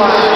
one.